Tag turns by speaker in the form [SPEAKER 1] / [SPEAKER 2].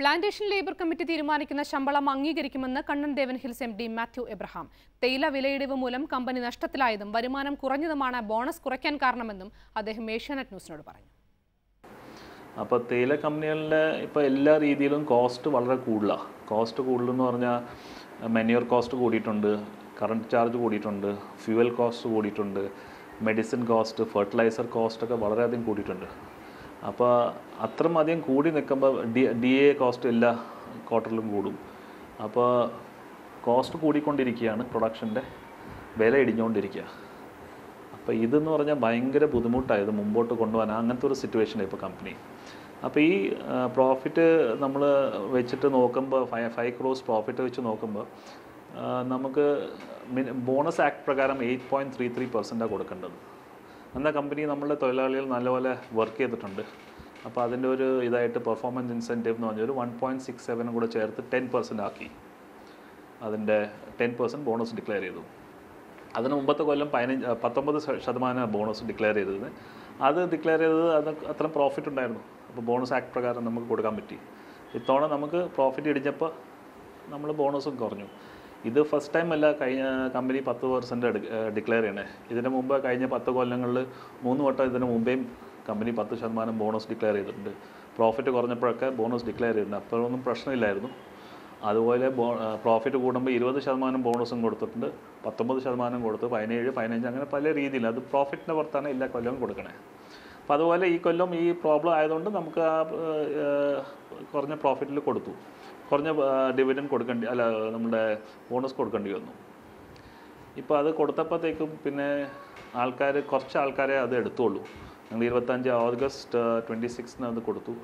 [SPEAKER 1] Plantation labour committee തീരുമാനിക്കുന്ന ശമ്പളം അംഗീകരിക്കുമെന്ന് Kannan Devan Hills M D Mathew Abraham. തേയില വിലയിടിവ് മൂലം കമ്പനി നഷ്ടത്തിലായതും വരുമാനം കുറഞ്ഞതുമാണ് ബോണസ് കുറയ്ക്കാൻ കാരണമെന്നും അദ്ദേഹം ഏഷ്യാനെറ്റ് ന്യൂസിനോട് പറഞ്ഞു.
[SPEAKER 2] അപ്പോൾ തേയില കമ്പനികളിലെ ഇപ്പോൾ എല്ലാ രീതിയിലും കോസ്റ്റ് വളരെ കൂടുതലാണ് കോസ്റ്റ് കൂടുതലെന്ന് പറഞ്ഞാൽ മെന്യൂർ കോസ്റ്റ് കൂടിയിട്ടുണ്ട് കറണ്ട് ചാർജ് കൂടിയിട്ടുണ്ട് ഫ്യൂവൽ കോസ്റ്റ് കൂടിയിട്ടുണ്ട് മെഡിസിൻ കോസ്റ്റ് ഫെർട്ടിലൈസർ കോസ്റ്റ് ഒക്കെ വളരെയധികം കൂടിയിട്ടുണ്ട്. അപ്പോൾ അത്രയും അധികം കൂടി നിൽക്കുമ്പോൾ ഡി ഡി എ കോസ്റ്റ് എല്ലാ ക്വാർട്ടറിലും കൂടും. അപ്പോൾ കോസ്റ്റ് കൂടിക്കൊണ്ടിരിക്കുകയാണ് പ്രൊഡക്ഷന്റെ വില ഇടിഞ്ഞുകൊണ്ടിരിക്കുക. അപ്പോൾ ഇതെന്ന് പറഞ്ഞാൽ ഭയങ്കര ബുദ്ധിമുട്ടായത് മുമ്പോട്ട് കൊണ്ടുപോകാൻ. അങ്ങനത്തെ ഒരു സിറ്റുവേഷനാണ് ഇപ്പോൾ കമ്പനി അപ്പോൾ ഈ പ്രോഫിറ്റ് നമ്മൾ വെച്ചിട്ട് നോക്കുമ്പോൾ ഫൈവ് ഫൈവ് ക്രോസ് പ്രോഫിറ്റ് വെച്ച് നോക്കുമ്പോൾ നമുക്ക് ബോണസ് ആക്ട് പ്രകാരം എയ്റ്റ് പോയിന്റ് ത്രീ ത്രീ പെർസെന്റാണ് കൊടുക്കേണ്ടത്. എന്നാൽ കമ്പനി നമ്മളുടെ തൊഴിലാളികൾ നല്ലപോലെ വർക്ക് ചെയ്തിട്ടുണ്ട്. അപ്പോൾ അതിന്റെ ഒരു ഇതായിട്ട് പെർഫോമൻസ് ഇൻസെന്റീവ് എന്ന് പറഞ്ഞൊരു വൺ പോയിന്റ് സിക്സ് സെവനും കൂടെ ചേർത്ത് ടെൻ പെർസെന്റ് ആക്കി. അതിന്റെ ടെൻ പെർസെന്റ് ബോണസ് ഡിക്ലെയർ ചെയ്തു. അതിന് മുമ്പത്തെ കൊല്ലം പതിനഞ്ച് പത്തൊമ്പത് ശതമാനം ബോണസ് ഡിക്ലെയർ ചെയ്തത്. അത് ഡിക്ലെയർ ചെയ്തത് അത് അത്ര പ്രോഫിറ്റ് ഉണ്ടായിരുന്നു. അപ്പോൾ ബോണസ് ആക്ട് പ്രകാരം നമുക്ക് കൊടുക്കാൻ പറ്റി. ഇത്തവണ നമുക്ക് പ്രോഫിറ്റ് ഇടിഞ്ഞപ്പോൾ നമ്മൾ ബോണസും കുറഞ്ഞു. ഇത് ഫസ്റ്റ് ടൈം അല്ല കഴിഞ്ഞ കമ്പനി പത്ത് പെർസെന്റ് ഡിക്ലെയർ ചെയ്യണേ. ഇതിന് മുമ്പ് കഴിഞ്ഞ പത്ത് കൊല്ലങ്ങളിൽ മൂന്ന് വട്ടം ഇതിന് മുമ്പേയും കമ്പനി പത്ത് ശതമാനം ബോണസ് ഡിക്ലെയർ ചെയ്തിട്ടുണ്ട്. പ്രോഫിറ്റ് കുറഞ്ഞപ്പോഴൊക്കെ ബോണസ് ഡിക്ലെയർ ചെയ്തിട്ടുണ്ട്. അപ്പോഴൊന്നും പ്രശ്നമില്ലായിരുന്നു. അതുപോലെ ബോ പ്രോഫിറ്റ് കൂടുമ്പോൾ ഇരുപത് ശതമാനം ബോണസും കൊടുത്തിട്ടുണ്ട്. പത്തൊമ്പത് ശതമാനം കൊടുത്ത് പതിനേഴ് പതിനഞ്ച് അങ്ങനെ പല രീതിയിൽ. അത് പ്രോഫിറ്റിന്റെ പുറത്താണ് എല്ലാ കൊല്ലവും കൊടുക്കണേ. അപ്പോൾ അതുപോലെ ഈ കൊല്ലം ഈ പ്രോബ്ലം ആയതുകൊണ്ട് നമുക്ക് ആ കുറഞ്ഞ പ്രോഫിറ്റിൽ കൊടുത്തു. കുറഞ്ഞ ഡിവിഡൻ കൊടുക്കേണ്ടി അല്ല നമ്മുടെ ബോണസ് കൊടുക്കേണ്ടി വന്നു. ഇപ്പോൾ അത് കൊടുത്തപ്പോഴത്തേക്കും പിന്നെ ആൾക്കാർ കുറച്ച് ആൾക്കാരെ അത് എടുത്തുള്ളൂ. ഞങ്ങൾ ഇരുപത്തഞ്ച് ഓഗസ്റ്റ് ട്വന്റി സിക്സിന് അത് കൊടുത്തു.